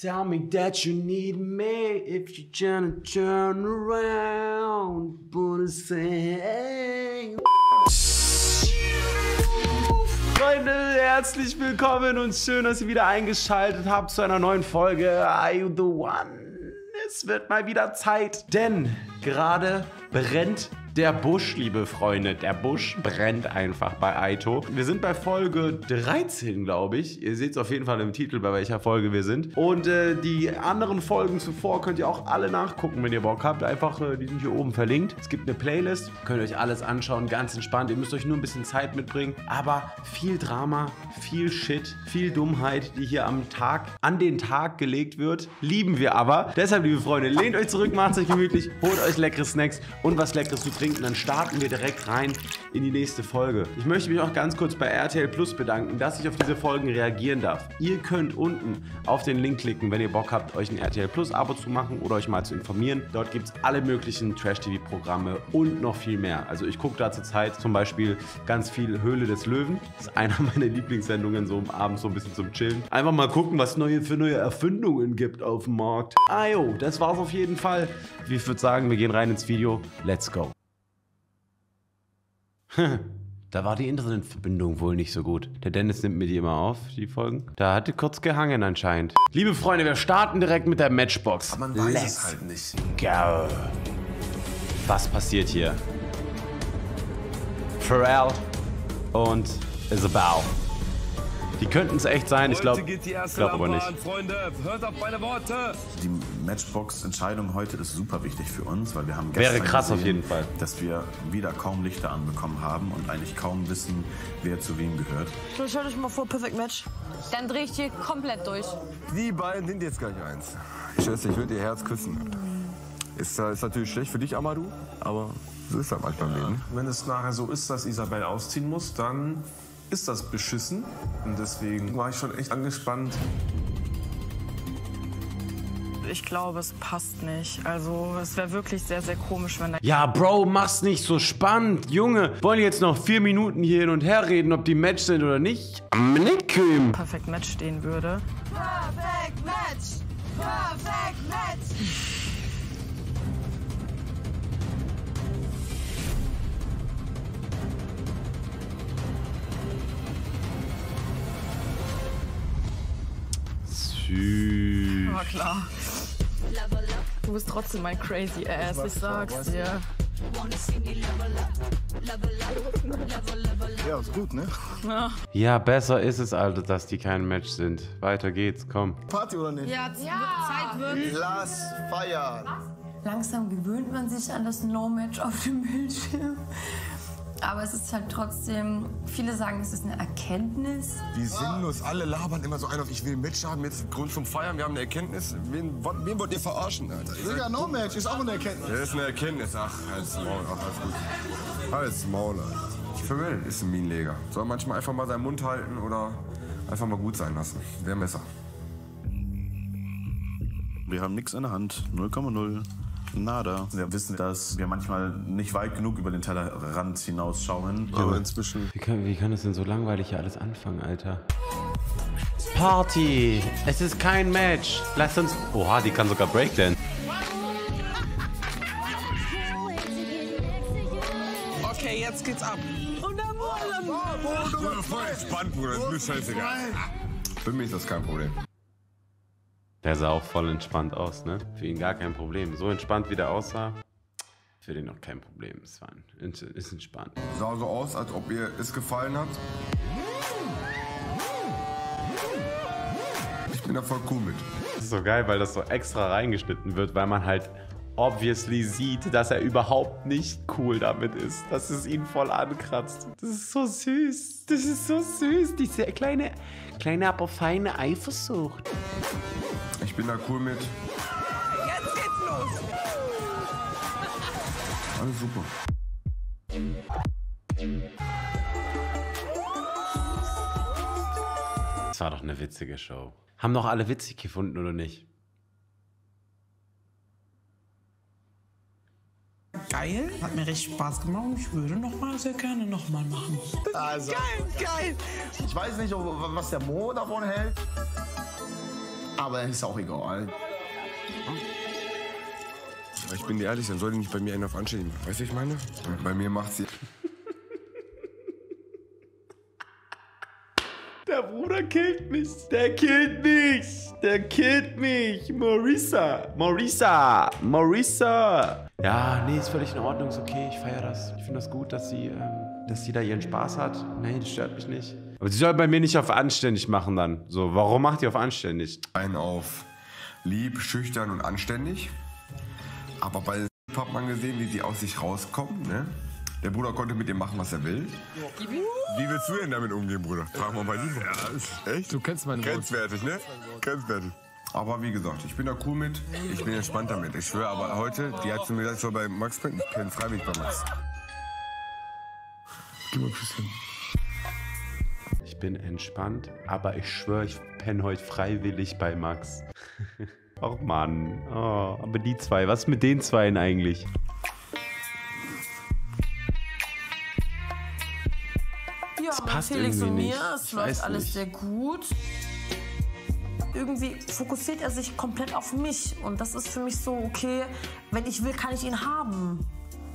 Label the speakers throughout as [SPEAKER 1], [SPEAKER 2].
[SPEAKER 1] Tell me that you need me if you're to turn around. Wanna say. Freunde, herzlich willkommen und schön, dass ihr wieder eingeschaltet habt zu einer neuen Folge Are You the One? Es wird mal wieder Zeit, denn gerade brennt der Busch, liebe Freunde. Der Busch brennt einfach bei Aito. Wir sind bei Folge 13, glaube ich. Ihr seht es auf jeden Fall im Titel, bei welcher Folge wir sind. Und äh, die anderen Folgen zuvor könnt ihr auch alle nachgucken, wenn ihr Bock habt. Einfach, äh, die sind hier oben verlinkt. Es gibt eine Playlist, könnt ihr euch alles anschauen, ganz entspannt. Ihr müsst euch nur ein bisschen Zeit mitbringen. Aber viel Drama, viel Shit, viel Dummheit, die hier am Tag, an den Tag gelegt wird, lieben wir aber. Deshalb, liebe Freunde, lehnt euch zurück, macht euch gemütlich, holt euch leckere Snacks und was Leckeres zu trinken und dann starten wir direkt rein in die nächste Folge. Ich möchte mich auch ganz kurz bei RTL Plus bedanken, dass ich auf diese Folgen reagieren darf. Ihr könnt unten auf den Link klicken, wenn ihr Bock habt, euch ein RTL Plus Abo zu machen oder euch mal zu informieren. Dort gibt es alle möglichen Trash-TV-Programme und noch viel mehr. Also ich gucke da zurzeit zum Beispiel ganz viel Höhle des Löwen. Das ist einer meiner Lieblingssendungen, so am Abend so ein bisschen zum Chillen. Einfach mal gucken, was es neue für neue Erfindungen gibt auf dem Markt. Ah jo, das war's auf jeden Fall. Ich würde sagen, wir gehen rein ins Video. Let's go. Da war die Internetverbindung wohl nicht so gut. Der Dennis nimmt mir die immer auf, die Folgen. Da hatte kurz gehangen anscheinend. Liebe Freunde, wir starten direkt mit der Matchbox.
[SPEAKER 2] Man weiß
[SPEAKER 1] Let's
[SPEAKER 2] es halt nicht.
[SPEAKER 1] go. Was passiert hier? Pharrell und Isabel. Die könnten es echt sein, ich glaube glaub aber nicht.
[SPEAKER 3] An, Freunde, hört auf meine Worte.
[SPEAKER 2] Die Matchbox-Entscheidung heute ist super wichtig für uns, weil wir haben
[SPEAKER 1] Wäre
[SPEAKER 2] gestern
[SPEAKER 1] krass auf
[SPEAKER 2] gesehen,
[SPEAKER 1] jeden Fall.
[SPEAKER 2] dass wir wieder kaum Lichter anbekommen haben und eigentlich kaum wissen, wer zu wem gehört.
[SPEAKER 4] So, Stellt euch mal vor, Perfect Match.
[SPEAKER 5] Dann drehe ich hier komplett durch.
[SPEAKER 6] Die beiden sind jetzt gleich eins. Ich schätze, ich würde ihr Herz küssen. Ist, äh, ist natürlich schlecht für dich, Amadou, aber so ist das manchmal im Leben.
[SPEAKER 3] Wenn es nachher so ist, dass Isabel ausziehen muss, dann ist das beschissen. Und deswegen war ich schon echt angespannt.
[SPEAKER 4] Ich glaube, es passt nicht. Also, es wäre wirklich sehr, sehr komisch, wenn da
[SPEAKER 1] Ja, Bro, mach's nicht so spannend. Junge, wollen jetzt noch vier Minuten hier hin und her reden, ob die Match sind oder nicht? Am Nicküm.
[SPEAKER 4] Perfect Match stehen würde.
[SPEAKER 5] Perfect Match! Perfect Match!
[SPEAKER 1] Süß.
[SPEAKER 4] Aber klar. Du bist trotzdem mein crazy ass, ich sag's dir.
[SPEAKER 6] Ja, ist gut, ne?
[SPEAKER 1] Ja, besser ist es, Alter, dass die kein Match sind. Weiter geht's, komm.
[SPEAKER 6] Party oder nicht?
[SPEAKER 5] Ja, Zeit wird.
[SPEAKER 6] Lass feiern.
[SPEAKER 7] Langsam gewöhnt man sich an das No-Match auf dem Bildschirm. Aber es ist halt trotzdem, viele sagen, es ist eine Erkenntnis.
[SPEAKER 6] Wie sinnlos, alle labern immer so ein auf, ich will ein Match haben, jetzt Grund zum Feiern, wir haben eine Erkenntnis. Wen, wen wollt ihr verarschen, Alter? Digga, no Match, ist auch eine Erkenntnis. Ja, ist eine Erkenntnis, ach, halt's Maul, ach, alles gut. Halt's Maul, Alter. Für Will ist ein Minenleger. Soll manchmal einfach mal seinen Mund halten oder einfach mal gut sein lassen. Wer Messer.
[SPEAKER 2] Wir haben nichts in der Hand. 0,0. Nada. Wir wissen, dass wir manchmal nicht weit genug über den Tellerrand hinausschauen.
[SPEAKER 6] Aber inzwischen.
[SPEAKER 1] Wie kann, wie kann es denn so langweilig hier alles anfangen, Alter? Party! Es ist kein Match! Lass uns. Oha, die kann sogar Breakdance.
[SPEAKER 8] Okay, jetzt geht's ab.
[SPEAKER 6] Ja, voll entspannt, Bruder, ist mir scheißegal. Für mich ist das kein Problem.
[SPEAKER 1] Der sah auch voll entspannt aus, ne? Für ihn gar kein Problem. So entspannt, wie der aussah, für den noch kein Problem. Es war ein, ist entspannt.
[SPEAKER 6] Sah so aus, als ob ihr es gefallen hat. Ich bin da voll cool mit.
[SPEAKER 1] Das ist so geil, weil das so extra reingeschnitten wird, weil man halt obviously sieht, dass er überhaupt nicht cool damit ist, dass es ihn voll ankratzt. Das ist so süß. Das ist so süß. Diese kleine, kleine, aber feine Eifersucht.
[SPEAKER 6] Ich bin da cool mit.
[SPEAKER 8] Jetzt geht's los.
[SPEAKER 6] Alles super.
[SPEAKER 1] Das war doch eine witzige Show. Haben doch alle witzig gefunden, oder nicht?
[SPEAKER 8] Geil, hat mir richtig Spaß gemacht und ich würde noch mal sehr gerne noch mal machen.
[SPEAKER 9] Also,
[SPEAKER 8] Geil, geil.
[SPEAKER 9] ich weiß nicht, was der Mo davon hält.
[SPEAKER 6] Aber ist auch egal. Ich bin dir ehrlich, dann soll die nicht bei mir einen auf anstehen. Weißt du, ich meine? Bei mir macht sie.
[SPEAKER 1] Der Bruder killt mich. Der killt mich. Der killt mich. Marisa. Marisa. Marisa. Ja, nee, ist völlig in Ordnung. Ist okay. Ich feiere das. Ich finde das gut, dass sie, ähm, dass sie da ihren Spaß hat. Nee, das stört mich nicht. Aber sie soll bei mir nicht auf anständig machen dann. So, warum macht ihr auf anständig?
[SPEAKER 6] Einen auf lieb, schüchtern und anständig. Aber bei hat man gesehen, wie sie aus sich rauskommen. Ne? Der Bruder konnte mit ihm machen, was er will. Wie willst du denn damit umgehen, Bruder? Frag mal bei dir. Ja, echt?
[SPEAKER 9] Du kennst meine Worte.
[SPEAKER 6] Grenzwertig, ne? Grenzwertig. Aber wie gesagt, ich bin da cool mit. Ich bin entspannt damit. Ich schwöre, aber heute, die hat zu mir gesagt, ich soll bei Max pennen. Ich penne freiwillig bei Max.
[SPEAKER 9] Gib mal ein Küsschen.
[SPEAKER 1] Ich bin entspannt, aber ich schwöre, ich penne heute freiwillig bei Max. Och Mann. Oh, aber die zwei, was ist mit den zweien eigentlich?
[SPEAKER 7] Ja,
[SPEAKER 1] Das
[SPEAKER 7] mit
[SPEAKER 1] passt
[SPEAKER 7] Felix und
[SPEAKER 1] irgendwie
[SPEAKER 7] mir,
[SPEAKER 1] nicht.
[SPEAKER 7] es
[SPEAKER 1] Ich
[SPEAKER 7] läuft
[SPEAKER 1] weiß
[SPEAKER 7] alles
[SPEAKER 1] nicht.
[SPEAKER 7] sehr gut. Irgendwie fokussiert er sich komplett auf mich. Und das ist für mich so, okay, wenn ich will, kann ich ihn haben.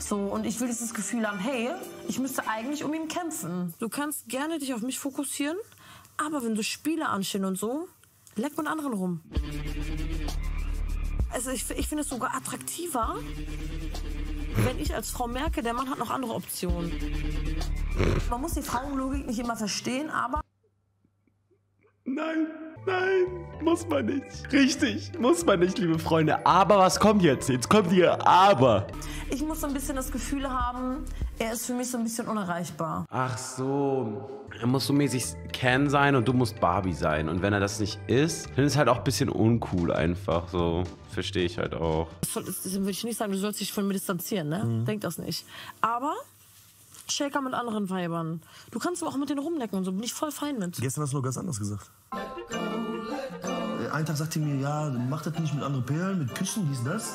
[SPEAKER 7] So, und ich will dieses Gefühl haben, hey, ich müsste eigentlich um ihn kämpfen.
[SPEAKER 10] Du kannst gerne dich auf mich fokussieren, aber wenn so Spiele anstehen und so, leck mit anderen rum. Also ich, ich finde es sogar attraktiver, wenn ich als Frau merke, der Mann hat noch andere Optionen.
[SPEAKER 7] Man muss die Frauenlogik nicht immer verstehen, aber
[SPEAKER 1] Nein, nein, muss man nicht. Richtig, muss man nicht, liebe Freunde. Aber was kommt jetzt? Jetzt kommt ihr Aber.
[SPEAKER 7] ich muss so ein bisschen das Gefühl haben, er ist für mich so ein bisschen unerreichbar.
[SPEAKER 1] Ach so. Er muss so mäßig Ken sein und du musst Barbie sein. Und wenn er das nicht ist, dann ist es halt auch ein bisschen uncool einfach. So, verstehe ich halt auch.
[SPEAKER 10] Das würde ich nicht sagen, du sollst dich von mir distanzieren, ne? Denk das nicht. Aber Shaker mit anderen Weibern. Du kannst aber auch mit denen rumlecken und so, bin ich voll fein mit.
[SPEAKER 9] Gestern hast du noch ganz anders gesagt. Einen Tag sagt er mir, ja, mach das nicht mit anderen Perlen, mit Küssen, dies, das.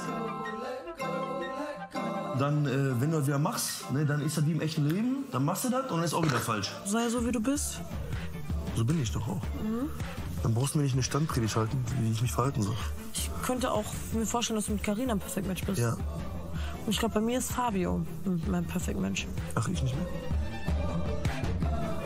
[SPEAKER 9] Dann, äh, wenn du das wieder machst, ne, dann ist das wie im echten Leben, dann machst du das und dann ist auch wieder falsch.
[SPEAKER 10] Sei so, wie du bist.
[SPEAKER 9] So bin ich doch auch. Dann brauchst du mir nicht eine Standpredigt halten, wie ich mich verhalten soll.
[SPEAKER 10] Ich könnte auch mir vorstellen, dass du mit Carina ein Perfect Match bist.
[SPEAKER 9] Ja.
[SPEAKER 10] Und ich glaube, bei mir ist Fabio mein Perfect Match.
[SPEAKER 9] Ach, ich nicht mehr?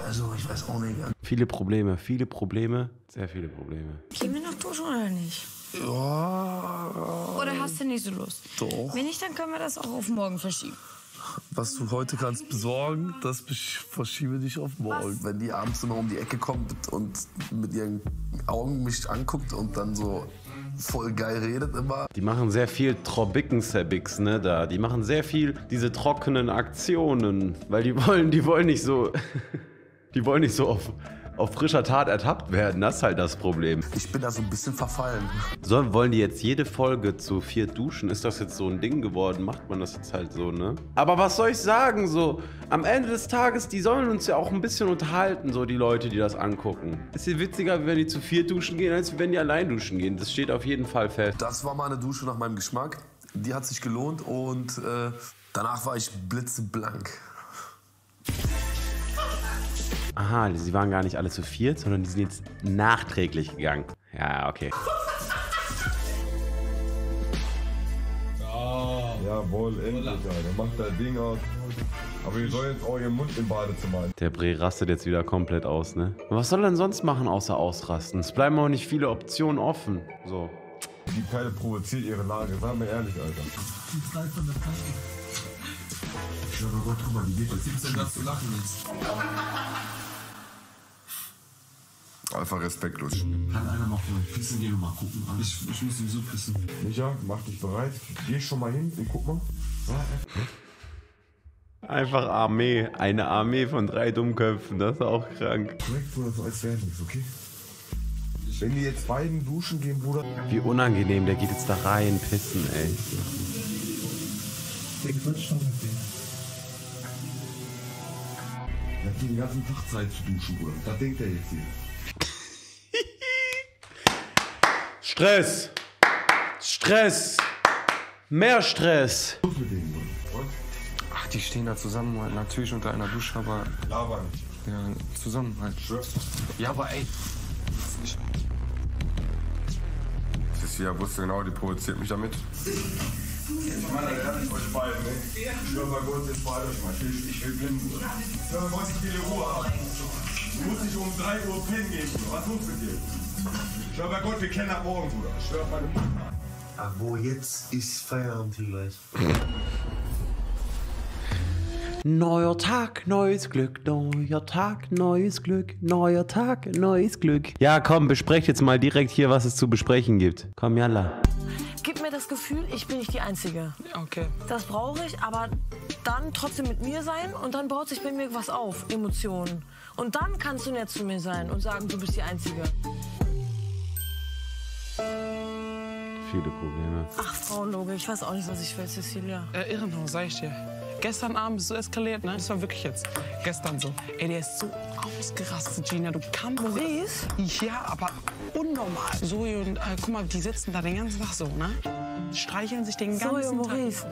[SPEAKER 9] Also, ich weiß auch nicht.
[SPEAKER 1] Viele Probleme, viele Probleme, sehr viele Probleme.
[SPEAKER 5] Gehen wir noch duschen oder nicht?
[SPEAKER 9] Ja.
[SPEAKER 5] Oder hast du nicht so Lust?
[SPEAKER 9] Doch.
[SPEAKER 5] Wenn nicht, dann können wir das auch auf morgen verschieben.
[SPEAKER 9] Was du heute kannst besorgen, das verschiebe dich auf morgen. Wenn die abends immer um die Ecke kommt und mit ihren Augen mich anguckt und dann so voll geil redet immer.
[SPEAKER 1] Die machen sehr viel Trobicken-Sebix, ne, da. Die machen sehr viel diese trockenen Aktionen, weil die wollen, die wollen nicht so, die wollen nicht so auf, auf frischer Tat ertappt werden. Das ist halt das Problem.
[SPEAKER 9] Ich bin da so ein bisschen verfallen.
[SPEAKER 1] So, wollen die jetzt jede Folge zu vier duschen? Ist das jetzt so ein Ding geworden? Macht man das jetzt halt so, ne? Aber was soll ich sagen? So, am Ende des Tages, die sollen uns ja auch ein bisschen unterhalten, so die Leute, die das angucken. Ist viel witziger, wenn die zu vier duschen gehen, als wenn die allein duschen gehen. Das steht auf jeden Fall fest.
[SPEAKER 9] Das war mal eine Dusche nach meinem Geschmack. Die hat sich gelohnt und äh, danach war ich blitzeblank.
[SPEAKER 1] Aha, sie waren gar nicht alle zu viert, sondern die sind jetzt nachträglich gegangen. Ja, okay.
[SPEAKER 6] Jawohl, endlich, Alter. Macht dein Ding aus. Aber ihr sollt jetzt auch ihren Mund im Badezimmer halten.
[SPEAKER 1] Der Bre rastet jetzt wieder komplett aus, ne? Und was soll er denn sonst machen, außer ausrasten? Es bleiben auch nicht viele Optionen offen. So.
[SPEAKER 6] Die Keile provoziert ihre Lage. Sag mir ehrlich, Alter. Ja, aber Gott, guck mal, wie geht das? Gibt's denn das zu lachen jetzt? Einfach respektlos.
[SPEAKER 9] Kann einer mal pissen gehen und mal gucken? Ich, ich muss sowieso pissen.
[SPEAKER 6] Micha, mach dich bereit. Geh schon mal hin und guck mal.
[SPEAKER 1] Einfach Armee. Eine Armee von drei Dummköpfen. Das ist auch krank.
[SPEAKER 6] Korrekt, Bruder, so als wäre nichts, okay? Wenn die jetzt beiden duschen gehen, Bruder.
[SPEAKER 1] Wie unangenehm. Der geht jetzt da rein pissen, ey.
[SPEAKER 9] Der quatscht doch mit denen.
[SPEAKER 6] Der hat den ganzen Tag Zeit zu duschen, Bruder. Da denkt er jetzt hier.
[SPEAKER 1] Stress. Stress. Mehr Stress.
[SPEAKER 11] Ach, die stehen da zusammen, halt, natürlich unter einer Dusche, aber
[SPEAKER 6] Laber nicht.
[SPEAKER 11] ja, zusammen halt. Ja, aber ey. Ich,
[SPEAKER 6] Sia wusste genau, die provoziert mich damit.
[SPEAKER 12] Ich meine, er hat euch beiden, ne? Ich höre mal kurz den Fall euch mal. Ich, ich will blinden. Ich höre mal, ich will Ruhe haben. Du musst nicht um 3 Uhr pennen gehen. Was los mit dir? Ich höre bei Gott, wir kennen ab morgen, Bruder. Ich höre meine Mutter.
[SPEAKER 13] Ach, wo jetzt ist Feierabend vielleicht.
[SPEAKER 1] Neuer Tag, neues Glück, neuer Tag, neues Glück, neuer Tag, neues Glück. Ja, komm, besprecht jetzt mal direkt hier, was es zu besprechen gibt. Komm, Jalla.
[SPEAKER 10] Gib mir das Gefühl, ich bin nicht die Einzige.
[SPEAKER 8] Okay.
[SPEAKER 10] Das brauche ich, aber dann trotzdem mit mir sein und dann baut sich bei mir was auf, Emotionen. Und dann kannst du nett zu mir sein und sagen, du bist die Einzige.
[SPEAKER 1] Viele Probleme.
[SPEAKER 10] Ach, Frauenloge, ich weiß auch nicht, was ich will, Cecilia.
[SPEAKER 8] Äh, Irrenhaus, sag ich dir. Gestern Abend ist so eskaliert, ne? Das war wirklich jetzt. Gestern so. Ey, der ist so ausgerastet, Gina. Du kannst.
[SPEAKER 10] Maurice?
[SPEAKER 8] Ja, aber unnormal. Zoe und, äh, guck mal, die sitzen da den ganzen Tag so, ne? Streicheln sich den
[SPEAKER 10] Zoe
[SPEAKER 8] ganzen
[SPEAKER 10] und
[SPEAKER 8] Tag.
[SPEAKER 10] Maurice.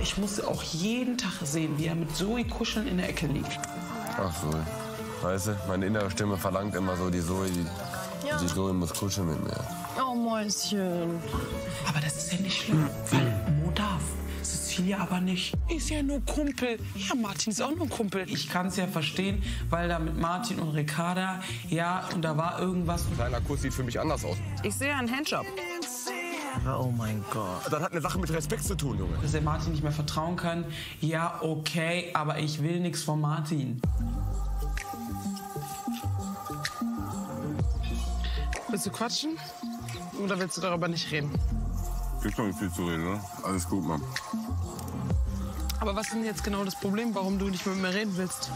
[SPEAKER 8] Ich musste auch jeden Tag sehen, wie er mit Zoe kuscheln in der Ecke liegt.
[SPEAKER 6] Ach so. Weißt du, meine innere Stimme verlangt immer so, die Zoe, die,
[SPEAKER 10] Ja.
[SPEAKER 6] die Zoe muss kuscheln mit mir.
[SPEAKER 10] Oh, Mäuschen.
[SPEAKER 8] Aber das ist ja nicht schlimm, weil Mo darf. Cecilia aber nicht. Ist ja nur Kumpel. Ja, Martin ist auch nur Kumpel. Ich kann es ja verstehen, weil da mit Martin und Ricarda, ja, und da war irgendwas.
[SPEAKER 6] Ein kleiner Kuss sieht für mich anders aus.
[SPEAKER 8] Ich sehe einen Handjob.
[SPEAKER 13] Oh mein Gott.
[SPEAKER 6] Das hat eine Sache mit Respekt zu tun, Junge.
[SPEAKER 8] Dass er Martin nicht mehr vertrauen kann. Ja, okay, aber ich will nichts von Martin. Willst du quatschen? Oder willst du darüber nicht reden?
[SPEAKER 6] Gibt doch nicht viel zu reden, ne? Alles gut, Mann.
[SPEAKER 8] Aber was ist denn jetzt genau das Problem, warum du nicht mit mir reden willst?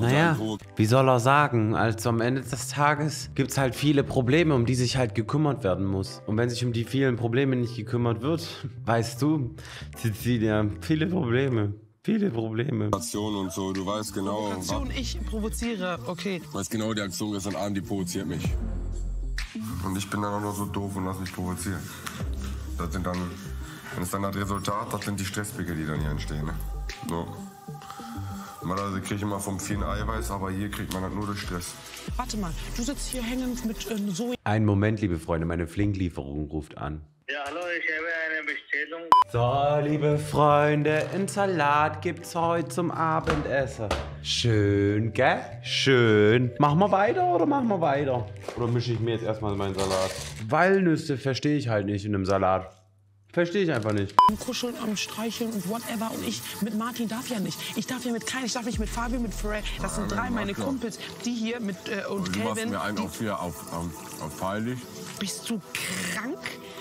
[SPEAKER 1] Naja, wie soll er sagen? Also am Ende des Tages gibt es halt viele Probleme, um die sich halt gekümmert werden muss. Und wenn sich um die vielen Probleme nicht gekümmert wird, weißt du, Cecilia, viele Probleme. Viele Probleme.
[SPEAKER 6] Aktion und so, du weißt genau,
[SPEAKER 8] Provokation, ich provoziere, okay.
[SPEAKER 6] du weißt genau, die Aktion gestern Abend, die provoziert mich. Und ich bin dann auch nur so doof und lass mich provozieren. Das sind dann, wenn es dann das Resultat, das sind die Stresspickel, die dann hier entstehen. Ne? So. Normalerweise kriege ich immer vom vielen Eiweiß, aber hier kriegt man halt nur durch Stress.
[SPEAKER 8] Warte mal, du sitzt hier hängend mit äh, Zoe.
[SPEAKER 1] Einen Moment, liebe Freunde, meine Flinklieferung ruft an.
[SPEAKER 14] Ja, hallo, ich habe Bestellung.
[SPEAKER 1] So, liebe Freunde, einen Salat gibt's heute zum Abendessen. Schön, gell? Schön. Machen wir weiter oder machen wir weiter? Oder mische ich mir jetzt erstmal meinen Salat? Walnüsse verstehe ich halt nicht in einem Salat. Verstehe ich einfach nicht.
[SPEAKER 8] Am Kuscheln, am Streicheln und whatever. Und ich mit Martin darf ja nicht. Ich darf ja mit keinem. Ich darf nicht mit Fabio, mit Pharrell. Das sind drei meine. Kumpels. Die hier mit äh, und
[SPEAKER 6] du machst mir einen auf hier auf, auf, auf heilig.
[SPEAKER 8] bist du krank?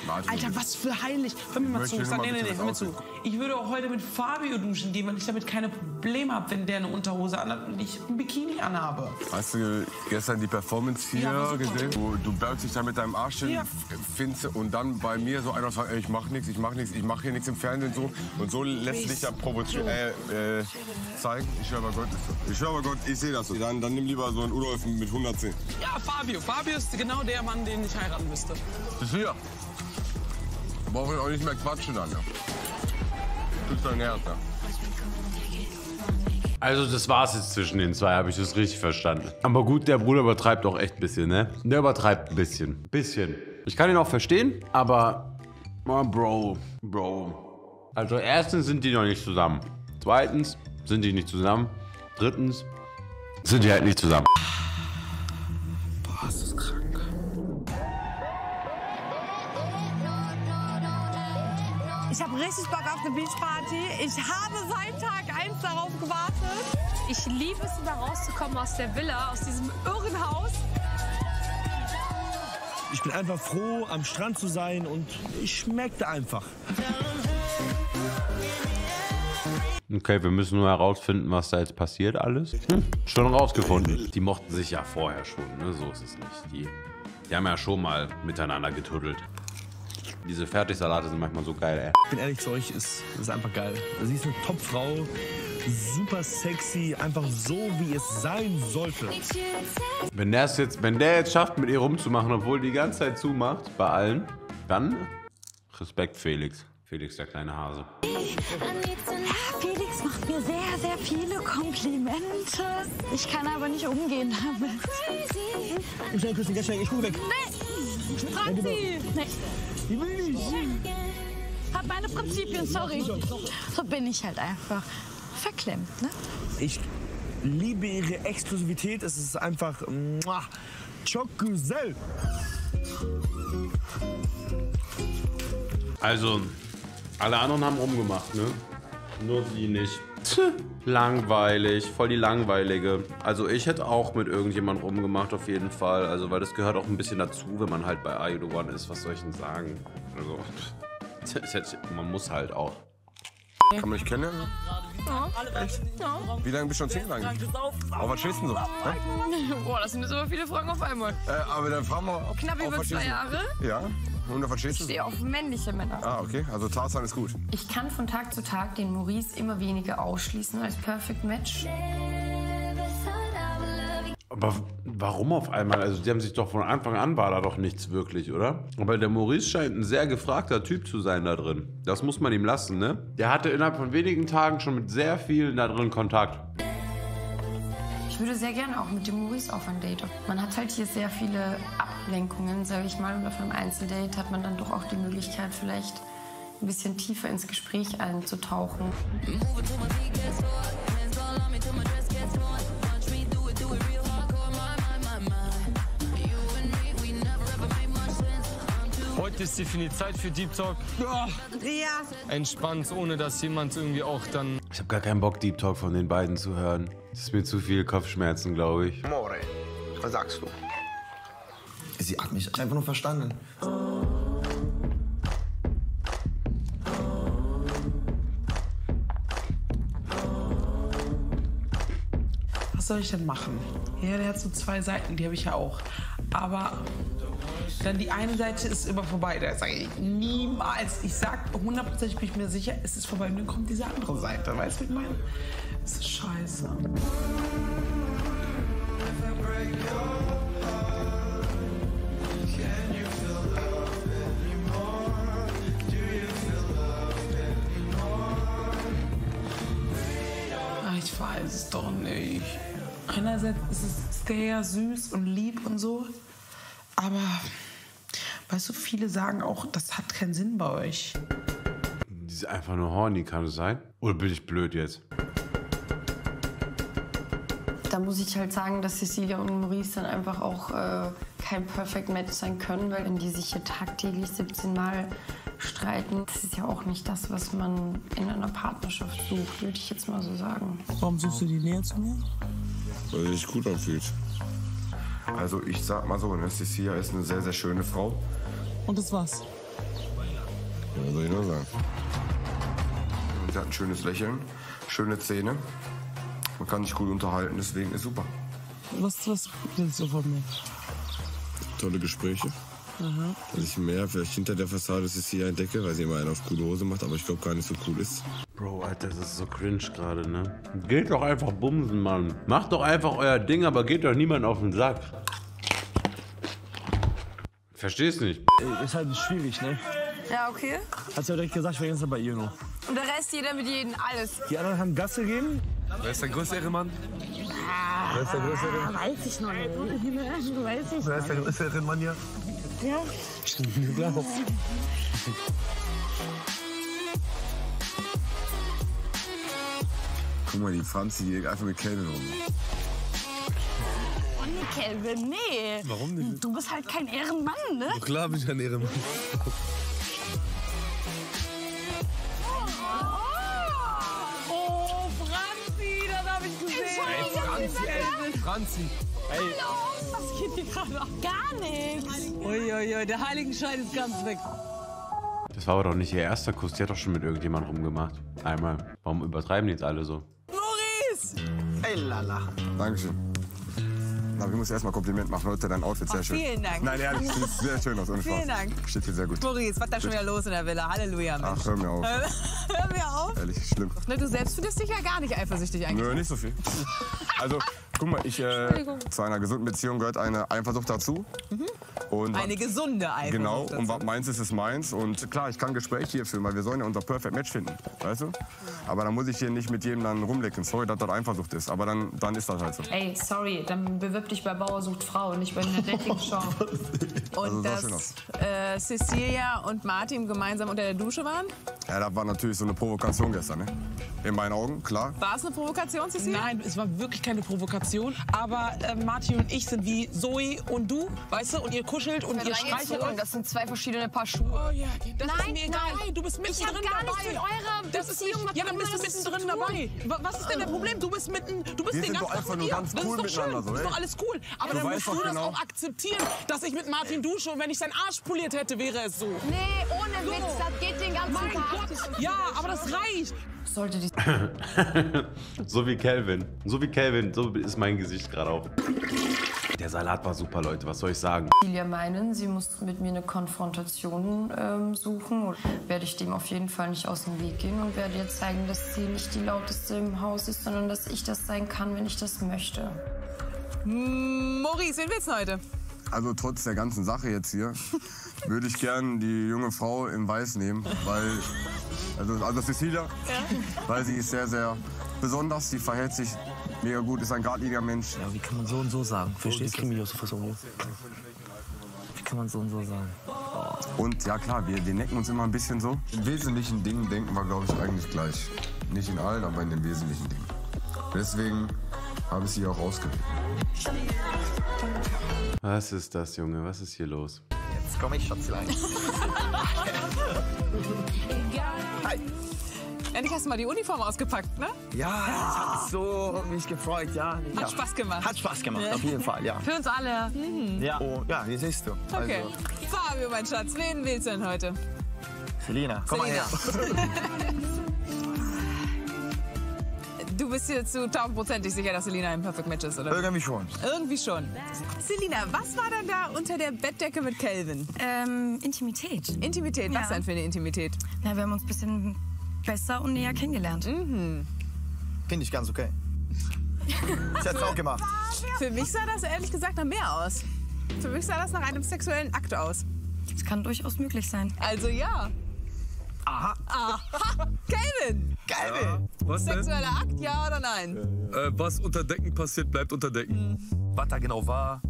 [SPEAKER 6] Martin,
[SPEAKER 8] Alter, was für heilig. Hör mir mal zu. Sag, nee, nee, nee, hör mir zu. Ich würde auch heute mit Fabio duschen gehen, weil ich damit keine Probleme habe, wenn der eine Unterhose anhat und ich ein Bikini anhabe.
[SPEAKER 6] Hast du gestern die Performance hier
[SPEAKER 8] Ja,
[SPEAKER 6] gesehen? Du, du beugst dich da mit deinem Arsch hin,
[SPEAKER 8] Ja.
[SPEAKER 6] findest, und dann bei mir so einer sagt, ey, ich mach nichts, ich mach nichts, ich mach hier nichts im Fernsehen so. Und so lässt dich dann provozieren, äh, äh, zeigen. Ich höre bei Gott. Ich höre bei Gott, ich sehe das so. Dann, dann nimm lieber so einen Udolf mit 110.
[SPEAKER 8] Ja, Fabio. Fabio ist genau der Mann, den ich heiraten müsste.
[SPEAKER 6] Bis hier. Brauchen wir auch nicht mehr quatschen dann, ja. Tut dein Herz, ja.
[SPEAKER 1] Also das war's jetzt zwischen den zwei, habe ich das richtig verstanden. Aber gut, der Bruder übertreibt auch echt ein bisschen, ne? Der übertreibt ein bisschen. Bisschen. Ich kann ihn auch verstehen, aber... Oh, Bro, Bro. Also erstens sind die noch nicht zusammen. Zweitens sind die nicht zusammen. Drittens sind die halt nicht zusammen.
[SPEAKER 15] Ich habe richtig Bock auf eine Beachparty. Ich habe seit Tag 1 darauf gewartet.
[SPEAKER 16] Ich liebe es, da rauszukommen aus der Villa, aus diesem Irrenhaus.
[SPEAKER 13] Ich bin einfach froh, am Strand zu sein und ich schmeckte einfach.
[SPEAKER 1] Okay, wir müssen nur herausfinden, was da jetzt passiert alles. Hm, schon rausgefunden. Die mochten sich ja vorher schon, ne? So ist es nicht. Die, die haben ja schon mal miteinander getuddelt. Diese Fertigsalate sind manchmal so geil, ey.
[SPEAKER 13] Ich bin ehrlich zu euch, ist, ist einfach geil. Sie ist eine Top-Frau, super sexy, einfach so, wie es sein sollte.
[SPEAKER 1] Wenn der es jetzt, wenn der jetzt schafft, mit ihr rumzumachen, obwohl die ganze Zeit zumacht, bei allen, dann Respekt, Felix. Felix, der kleine Hase.
[SPEAKER 15] Felix macht mir sehr, sehr viele Komplimente. Ich kann aber nicht umgehen damit.
[SPEAKER 13] Ich schnell küssen, ganz schnell, ich gucke weg.
[SPEAKER 15] Franzi! Nee. Die will ich nicht. Hab meine Prinzipien, sorry. So bin ich halt einfach verklemmt, ne?
[SPEAKER 13] Ich liebe ihre Exklusivität. Es ist einfach. Muah, Chocuzel.
[SPEAKER 1] Also, alle anderen haben rumgemacht, ne? Nur sie nicht. Tch, langweilig, voll die langweilige. Also ich hätte auch mit irgendjemand rumgemacht auf jeden Fall. Also weil das gehört auch ein bisschen dazu, wenn man halt bei Are You The One ist. Was soll ich denn sagen? Also hätte- man muss halt auch.
[SPEAKER 6] Kann man dich kennenlernen?
[SPEAKER 15] Ja.
[SPEAKER 6] Echt?
[SPEAKER 15] Ja.
[SPEAKER 6] Wie lange bist du schon Single eigentlich? Auf was stehst du denn so?
[SPEAKER 15] Boah, das sind jetzt aber viele Fragen auf einmal.
[SPEAKER 6] Äh, aber dann fragen wir.
[SPEAKER 15] Knapp
[SPEAKER 6] auf
[SPEAKER 15] über zwei? Jahre.
[SPEAKER 6] Ja. Und auf was
[SPEAKER 15] Ich
[SPEAKER 6] stehst du?
[SPEAKER 15] stehe auf männliche Männer.
[SPEAKER 6] Ah, okay. Also Tarzan ist gut.
[SPEAKER 17] Ich kann von Tag zu Tag den Maurice immer weniger ausschließen als Perfect Match.
[SPEAKER 1] Aber warum auf einmal? Also die haben sich doch von Anfang an war da doch nichts wirklich, oder? Aber der Maurice scheint ein sehr gefragter Typ zu sein da drin. Das muss man ihm lassen, ne? Der hatte innerhalb von wenigen Tagen schon mit sehr vielen da drin Kontakt.
[SPEAKER 17] Ich würde sehr gerne auch mit dem Maurice auf ein Date. Man hat halt hier sehr viele Ablenkungen, sage ich mal. Und auf einem Einzeldate hat man dann doch auch die Möglichkeit, vielleicht ein bisschen tiefer ins Gespräch einzutauchen.
[SPEAKER 11] Heute ist definitiv Zeit für Deep Talk. Ja. Entspannt, ohne dass jemand irgendwie auch dann.
[SPEAKER 1] Ich habe gar keinen Bock, Deep Talk von den beiden zu hören. Das ist mir zu viel Kopfschmerzen, glaube ich.
[SPEAKER 18] More, was sagst du? Sie hat mich einfach nur verstanden.
[SPEAKER 8] Was soll ich denn machen? Ja, der hat so zwei Seiten, die habe ich ja auch. Aber dann die eine Seite ist immer vorbei. Da sage ich niemals. Ich sag hundertprozentig bin ich mir sicher, es ist vorbei. Und dann kommt diese andere Seite. Weißt du, ich meine? Das ist scheiße. Ah, Ich weiß es doch nicht. Einerseits ist es sehr süß und lieb und so, aber weißt du, viele sagen auch, das hat keinen Sinn bei euch.
[SPEAKER 1] Die ist einfach nur horny, kann es sein? Oder bin ich blöd jetzt?
[SPEAKER 17] Da muss ich halt sagen, dass Cecilia und Maurice dann einfach auch äh, kein Perfect Match sein können, weil wenn die sich hier tagtäglich 17 Mal streiten, das ist ja auch nicht das, was man in einer Partnerschaft sucht, würde ich jetzt mal so sagen.
[SPEAKER 10] Warum suchst du die Nähe zu mir?
[SPEAKER 6] Weil sich gut anfühlt. Also ich sag mal so, ne, Cecilia ist eine sehr, sehr schöne Frau.
[SPEAKER 10] Und das war's.
[SPEAKER 6] Ja, was soll ich nur sagen? Sie hat ein schönes Lächeln, schöne Zähne. Man kann sich gut unterhalten, deswegen ist super.
[SPEAKER 10] Was, was willst du von mir?
[SPEAKER 6] Tolle Gespräche.
[SPEAKER 10] Aha.
[SPEAKER 6] Dass ich mehr vielleicht hinter der Fassade Cecilia entdecke, weil sie immer einen auf coole Hose macht, aber ich glaube gar nicht so cool ist.
[SPEAKER 1] Bro, Alter, das ist so cringe gerade, ne? Geht doch einfach bumsen, Mann. Macht doch einfach euer Ding, aber geht doch niemand auf den Sack. Verstehst nicht.
[SPEAKER 13] Ist halt schwierig, ne?
[SPEAKER 15] Ja, okay.
[SPEAKER 13] Hast du ja direkt gesagt, ich war jetzt bei ihr noch.
[SPEAKER 15] Und der Rest, jeder mit jedem, alles.
[SPEAKER 13] Die anderen haben Gasse gegeben.
[SPEAKER 3] Wer ist der größte Ehrenmann?
[SPEAKER 13] Wer ist der größte
[SPEAKER 15] Ah, weiß ich noch nicht. Weiß ich
[SPEAKER 13] Wer ist der größte Ehrenmann hier?
[SPEAKER 15] Ja.
[SPEAKER 13] Klar.
[SPEAKER 6] Guck mal, die Franzi, die einfach mit Calvin rum.
[SPEAKER 15] Oh, nee, Kelvin, nee.
[SPEAKER 13] Warum nicht?
[SPEAKER 15] Du bist halt kein Ehrenmann, ne?
[SPEAKER 13] Klar bin ich ein Ehrenmann.
[SPEAKER 15] Oh, Franzi, das hab ich gesehen.
[SPEAKER 11] Ey, Franzi, ey, Franzi. Ey.
[SPEAKER 15] Hallo, was geht hier gerade ab? Gar nichts.
[SPEAKER 10] Uiuiui, der Heiligenschein ist ganz weg.
[SPEAKER 1] Das war aber doch nicht ihr erster Kuss. Die hat doch schon mit irgendjemandem rumgemacht. Einmal. Warum übertreiben die jetzt alle so?
[SPEAKER 10] Maurice!
[SPEAKER 6] Ey, lala. Dankeschön. Aber ich muss erst mal Kompliment machen. Leute, dein Outfit sehr
[SPEAKER 10] Ach,
[SPEAKER 6] schön.
[SPEAKER 10] vielen Dank.
[SPEAKER 6] Nein, ehrlich, sieht sehr schön aus. Ohne
[SPEAKER 10] Vielen
[SPEAKER 6] Spaß.
[SPEAKER 10] Dank.
[SPEAKER 6] Steht dir sehr gut.
[SPEAKER 10] Maurice, was da schon wieder los in der Villa? Halleluja, Mensch.
[SPEAKER 6] Ach, hör mir auf.
[SPEAKER 10] Hör mir auf.
[SPEAKER 6] Ehrlich, schlimm.
[SPEAKER 10] Ne, du selbst findest dich ja gar nicht eifersüchtig eigentlich.
[SPEAKER 6] Nö, nicht so viel. Also, Guck mal, ich, äh, zu einer gesunden Beziehung gehört eine Eifersucht dazu. Und
[SPEAKER 19] Eine gesunde Eifersucht
[SPEAKER 6] Genau,
[SPEAKER 19] dazu.
[SPEAKER 6] und was meins ist, ist meins. Und klar, ich kann Gespräche hier führen, weil wir sollen ja unser Perfect Match finden, weißt du? Aber dann muss ich hier nicht mit jedem dann rumlecken. Sorry, dass das Eifersucht ist, aber dann, dann ist das halt so.
[SPEAKER 7] Ey, sorry, dann bewirb dich bei Bauer sucht Frau, nicht bei einer Dating-Show.
[SPEAKER 6] Also
[SPEAKER 19] Und
[SPEAKER 6] schön
[SPEAKER 19] dass äh, Cecilia und Martin gemeinsam unter der Dusche waren?
[SPEAKER 6] Ja, das war natürlich so eine Provokation gestern, ne? In meinen Augen, klar.
[SPEAKER 19] War es eine Provokation, Cecilia?
[SPEAKER 8] Nein, es war wirklich keine Provokation. Aber äh, Martin und ich sind wie Zoe und du, weißt du? Und ihr kuschelt und ihr streichelt euch.
[SPEAKER 4] Das sind zwei verschiedene Paar Schuhe.
[SPEAKER 8] Oh ja, das
[SPEAKER 4] Nein,
[SPEAKER 8] ist mir egal.
[SPEAKER 4] nein.
[SPEAKER 8] Du bist
[SPEAKER 4] Ich hab
[SPEAKER 8] mittendrin
[SPEAKER 4] gar
[SPEAKER 8] dabei.
[SPEAKER 4] nichts mit eurer
[SPEAKER 8] das ist
[SPEAKER 4] Beziehung,
[SPEAKER 8] nicht, ja, dann bist du mittendrin dabei. Wa- Was ist denn der Problem? Du bist mitten, du bist
[SPEAKER 6] Wir
[SPEAKER 8] den
[SPEAKER 6] sind
[SPEAKER 8] ganzen Tag
[SPEAKER 6] einfach
[SPEAKER 8] mit ihr. das
[SPEAKER 6] cool
[SPEAKER 8] ist doch schön.
[SPEAKER 6] miteinander, so,
[SPEAKER 8] das ist doch alles cool. Aber
[SPEAKER 6] Du
[SPEAKER 8] dann musst du das
[SPEAKER 6] genau.
[SPEAKER 8] auch akzeptieren, dass ich mit Martin dusche und wenn ich seinen Arsch poliert hätte, wäre es so.
[SPEAKER 4] Nee, ohne Witz, das geht den ganzen
[SPEAKER 8] mein
[SPEAKER 4] Tag.
[SPEAKER 8] Gott. Ja, aber das reicht.
[SPEAKER 7] Sollte die
[SPEAKER 1] so wie Kelvin. So wie Kelvin. So ist mein Gesicht gerade auch. Der Salat war super, Leute. Was soll ich sagen?
[SPEAKER 17] Julia meinen, sie muss mit mir eine Konfrontation ähm, suchen. Und werde ich dem auf jeden Fall nicht aus dem Weg gehen und werde ihr zeigen, dass sie nicht die lauteste im Haus ist, sondern dass ich das sein kann, wenn ich das möchte.
[SPEAKER 19] Maurice, wen willst du heute?
[SPEAKER 6] Also trotz der ganzen Sache jetzt hier würde ich gern die junge Frau in Weiß nehmen, weil also, also Cecilia, weil sie ist sehr sehr besonders, sie verhält sich mega gut, ist ein geradliniger Mensch.
[SPEAKER 20] Ja, wie kann man so und so sagen? Verstehst du? Wie kann man so und so sagen?
[SPEAKER 6] Und ja klar, wir, wir necken uns immer ein bisschen so. In wesentlichen Dingen denken wir, glaube ich, eigentlich gleich. Nicht in allen, aber in den wesentlichen Dingen. Deswegen habe ich sie auch ausgewählt.
[SPEAKER 1] Was ist das, Junge? Was ist hier los?
[SPEAKER 20] Jetzt komm ich, Schatzlein.
[SPEAKER 19] Endlich hast du mal die Uniform ausgepackt, ne?
[SPEAKER 20] Ja, ich hab so mich gefreut, ja.
[SPEAKER 19] Hat
[SPEAKER 20] ja.
[SPEAKER 19] Spaß gemacht.
[SPEAKER 20] Hat Spaß gemacht, auf jeden Fall, ja.
[SPEAKER 19] Für uns alle. Mhm.
[SPEAKER 20] Ja, oh, ja, hier siehst du.
[SPEAKER 19] Okay.
[SPEAKER 20] Also,
[SPEAKER 19] Fabio, mein Schatz, wen willst du denn heute?
[SPEAKER 20] Selina, komm mal her.
[SPEAKER 19] Du bist dir zu tausendprozentig sicher, dass Selina ein Perfect Match ist, oder?
[SPEAKER 20] Irgendwie schon.
[SPEAKER 19] Irgendwie schon. Selina, was war denn da unter der Bettdecke mit Kelvin?
[SPEAKER 5] Ähm, Intimität.
[SPEAKER 19] Intimität, was
[SPEAKER 5] Ja.
[SPEAKER 19] denn für eine Intimität?
[SPEAKER 5] Na, wir haben uns ein bisschen besser und näher kennengelernt.
[SPEAKER 19] Mhm.
[SPEAKER 20] Finde ich ganz okay. Ich hätte es auch gemacht.
[SPEAKER 19] Für mich sah das ehrlich gesagt nach mehr aus. Für mich sah das nach einem sexuellen Akt aus.
[SPEAKER 5] Das kann durchaus möglich sein.
[SPEAKER 19] Also ja.
[SPEAKER 20] Aha.
[SPEAKER 19] Aha. Kelvin!
[SPEAKER 20] Kelvin!
[SPEAKER 13] Was denn?
[SPEAKER 19] Sexueller Akt, ja oder nein?
[SPEAKER 13] Äh, was unter Decken passiert, bleibt unter Decken. Was da genau war,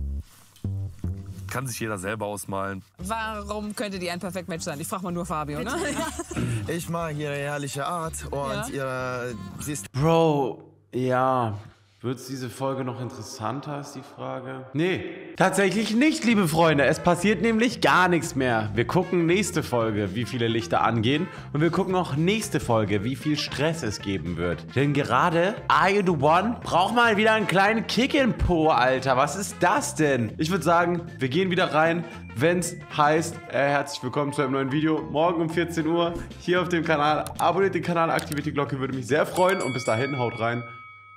[SPEAKER 13] kann sich jeder selber ausmalen.
[SPEAKER 19] Warum könnte die ein Perfect Match sein? Ich frage mal nur Fabio, ne?
[SPEAKER 20] Ich mag ihre herrliche Art und
[SPEAKER 19] Ja.
[SPEAKER 20] ihre. Sie ist
[SPEAKER 1] Bro, ja. Wird diese Folge noch interessanter, ist die Frage? Nee, tatsächlich nicht, liebe Freunde. Es passiert nämlich gar nichts mehr. Wir gucken nächste Folge, wie viele Lichter angehen. Und wir gucken auch nächste Folge, wie viel Stress es geben wird. Denn gerade Are You The One braucht mal wieder einen kleinen Kick in Po, Alter. Was ist das denn? Ich würde sagen, wir gehen wieder rein, wenn es heißt, äh, herzlich willkommen zu einem neuen Video. Morgen um 14 Uhr hier auf dem Kanal. Abonniert den Kanal, aktiviert die Glocke, würde mich sehr freuen. Und bis dahin, haut rein.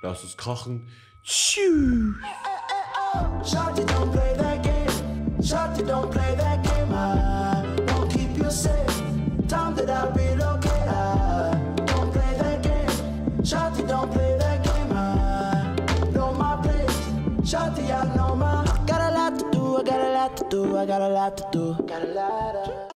[SPEAKER 1] Lasst es krachen. Tschüss.
[SPEAKER 21] Shorty, don't play that game. Shorty, don't play that game. I won't keep you safe. Time that I'll relocate. I don't play that game. Shorty, don't play that game. I know my place. Shorty, I know my. Got a lot to do. I got a lot to do. I got a lot to do. Got a lot of.